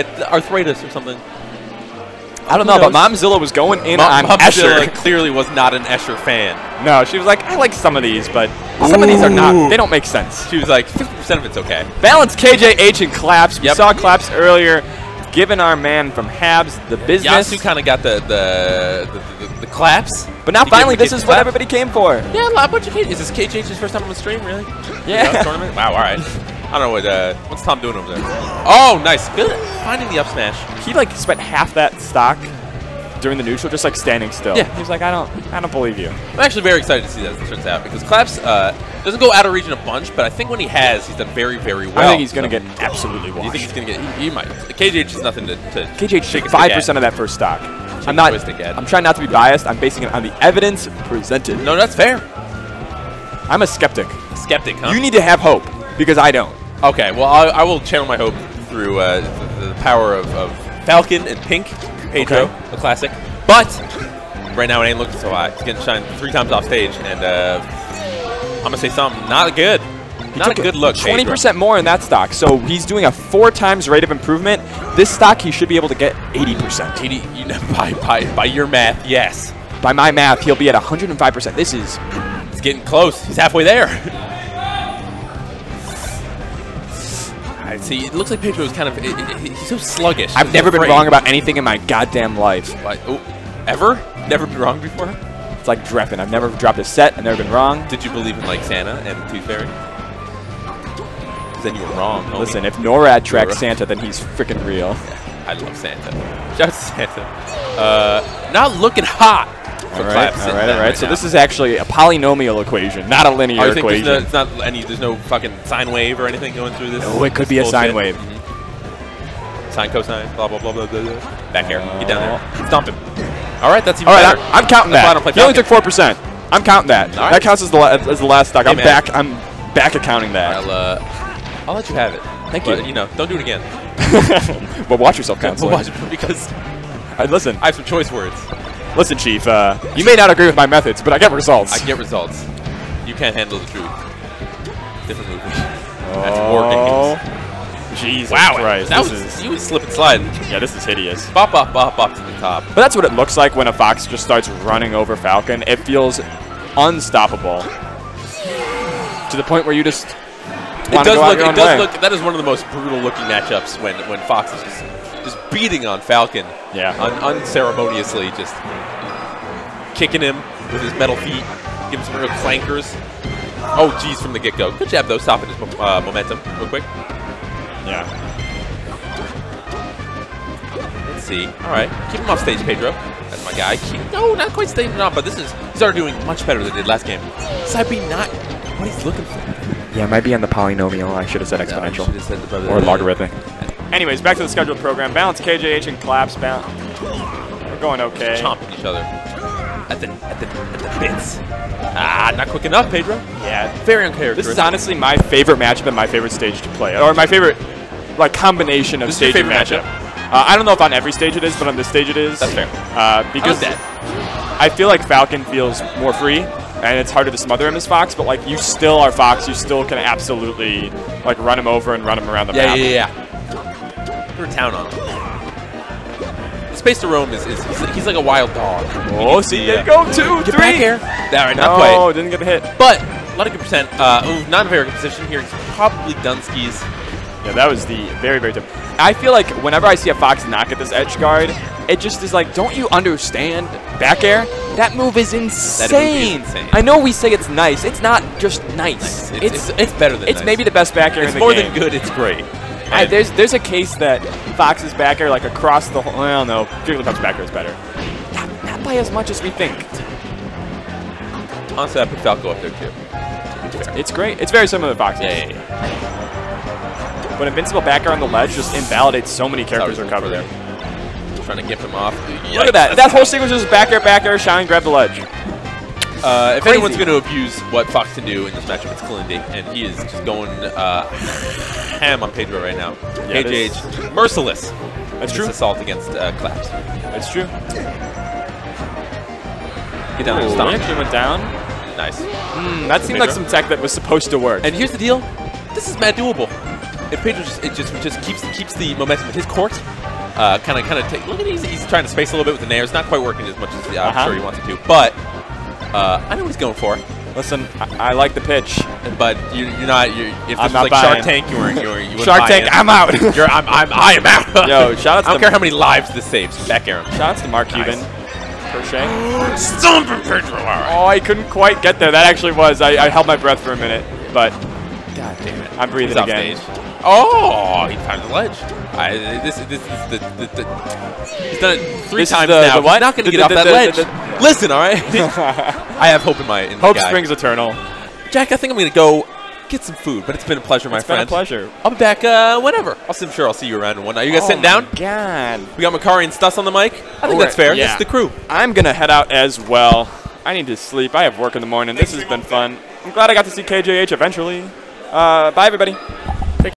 arthritis or something. I don't Who know, but knows? Momzilla was going in Mo- on Momzilla Escher. clearly was not an Escher fan. No, she was like, I like some of these, but some of these are not. They don't make sense. She was like, 50% of it's okay. Balance KJH and Klaps. We Yep. saw Klaps earlier, giving our man from Habs the business. Yasu kind of got the the, the, the, the claps. But now He finally, this is what clap. everybody came for. Yeah, a lot bunch of kids. Is this KJH's first time on the stream, really? Yeah. Yeah, tournament? Wow, all right. I don't know what, uh, what's Tom doing over there? Oh, nice. Good. Finding the up smash. He like spent half that stock during the neutral, just like standing still. Yeah. he was like, I don't, I don't believe you. I'm actually very excited to see that as it turns out because Klaps uh, doesn't go out of region a bunch, but I think when he has, he's done very, very well. I think he's gonna So- get absolutely Do you think he's gonna get? He, he might. KJH is nothing to. to KJH shake 5% of that first stock. Shake I'm not. I'm trying not to be biased. I'm basing it on the evidence presented. No, that's fair. I'm a skeptic. Skeptic, huh? You need to have hope because I don't. Okay, well, I, I will channel my hope through uh, the, the power of, of Falcon and Pink, Pedro, Okay. the classic. But right now it ain't looking so hot. He's getting shined three times off stage, and uh, I'm gonna say something not good. He Not a good look. Twenty Pedro. percent more in that stock. So he's doing a four times rate of improvement. This stock he should be able to get eighty percent. 80, you know, by, by, by your math, yes. By my math, he'll be at 105 percent. This is It's getting close. He's halfway there. I see. It looks like Pedro is kind of. i- i- he's so sluggish. I've never been wrong about anything in my goddamn life. Like, oh, ever? Never been wrong before? It's like Dreffen. I've never dropped a set. I've never been wrong. Did you believe in like Santa and the Tooth Fairy? Then you were wrong. homie. Listen, if NORAD tracks Santa, then he's freaking real. I love Santa. Shout out to Santa. Uh, not looking hot. All right, all right, all right. So this is. actually a polynomial equation, not a linear Oh, you think there's equation. no, it's not any? There's no fucking sine wave or anything going through this. Oh, it could be a sine wave. Mhm. Sine, cosine, blah blah blah blah blah. blah. Back air. Get down there. Stomp him. All right, that's even All right, better. I- I'm counting That's I that. play He only took four percent. I'm counting that. All right. That counts as the as the last stock. Hey, I'm man. back. I'm back accounting that. I'll uh, I'll let you have it. Thank But, you. You know, don't do it again. but watch yourself, counselor. Watch it because Uh, listen, I have some choice words. Listen, Chief. Uh, you may not agree with my methods, but I get results. I get results. You can't handle the truth. Different movie. That's war oh, games. Jesus Wow, Christ! that was is you was slip and slide. yeah, this is hideous. Bop bop bop bop to the top. But that's what it looks like when a fox just starts running over Falcon. It feels unstoppable to the point where you just It does look. It does way. look. That is one of the most brutal looking matchups when when Fox is just just beating on Falcon. Yeah. Un- unceremoniously, just kicking him with his metal feet, giving him some real clankers. Oh, geez, from the get go. Good job though, stopping his mo- uh, momentum real quick. Yeah. Let's see. All right, keep him off stage, Pedro. That's my guy. Keep, no, not quite staying on, but this is he started doing much better than he did last game. Side B not what he's looking for. Yeah, it might be on the polynomial. I should have said exponential should've said the- or logarithmic. Anyways, back to the scheduled program. Balance KJH and Klaps. Balance. We're going okay. chomping each other at the at the at the bits. Ah, not quick enough, Pedro. Yeah. Very uncharacteristic. This is honestly my favorite matchup and my favorite stage to play, or my favorite like combination of This stage and favorite matchup. Uh, I don't know if on every stage it is, but on this stage it is. That's fair. Uh, because. I feel like Falcon feels more free, and it's harder to smother him as Fox. But like you still are Fox, you still can absolutely like run him over and run him around the Yeah, map. yeah, yeah. A town on him. Space to roam is, is he's, he's like a wild dog. Oh, see, there you go, two, Get three. back here. All right, not No, quite. didn't get the hit. But a lot of good percent. Uh, ooh, not a very good position here. He's probably Dunsky's. Yeah, that was the very, very tough. I feel like whenever I see a Fox knock at this edge guard, it just is like, don't you understand back air? That move is insane. insane. I know we say it's nice. It's not just nice. It's, it's, it's better than it's nice. maybe the best back air It's in the more game. than good. It's great. I, there's there's a case that Fox's back air like across the whole. Well, no, Jigglypuff's back air is better. Not, not by as much as we think. honestly, I put Falco up there too. It's great. It's very similar to Fox's. Yeah, yeah, yeah. But invincible back air on the ledge just invalidates so many characters recover there. Trying to get him off. Look at that. That whole sequence is back air, back air, shine, grab the ledge. Uh, if Crazy. anyone's going to abuse what Fox can do in this matchup, it's Kalindi, and he is just going uh, ham on Pedro right now. Yeah. KJH, merciless. That's true. Assault against uh, Klaps. That's true. Get down Ooh, stomp. actually went down. Nice. Hmm, that seemed like some tech that was supposed to work. And here's the deal. This is mad doable. if Pedro just it just just keeps keeps the momentum in his court, uh, kind of kind of take look at he's, he's trying to space a little bit with the nairs, not quite working as much as uh, I'm Uh-huh. sure he wants it to, but uh, I know what he's going for. Listen, I, I like the pitch. But you, you're not. You're, if this I'm was not like Shark. Tank, you weren't. You were. You Shark Tank, in. I'm out. You're, I'm, I'm, I am out. Yo, shout out I don't care how many lives this saves. Back air him. Shout out to Mark Nice. Cuban. Crochet. Stomping Pedro. Oh, I couldn't quite get there. That actually was. I, I held my breath for a minute, but God damn it. I'm breathing He's again. Oh, he found the ledge. I, this, this is the, the, the, He's done it three This times the- now. the what? He's not going to get off that ledge. Listen, all right. I have hope in my in Hope springs eternal. Jack, I think I'm going to go get some food. But it's been a pleasure, my It's been friend. a pleasure. I'll be back uh, whenever. I'll, I'm sure I'll see you around and whatnot. You guys Oh sitting down? God. We got Makari and Stuss on the mic. I think We're- that's fair. yeah. This is the crew. I'm gonna head out as well. I need to sleep. I have work in the morning. This has been fun. I'm glad I got to see KJH eventually. Uh, bye, everybody.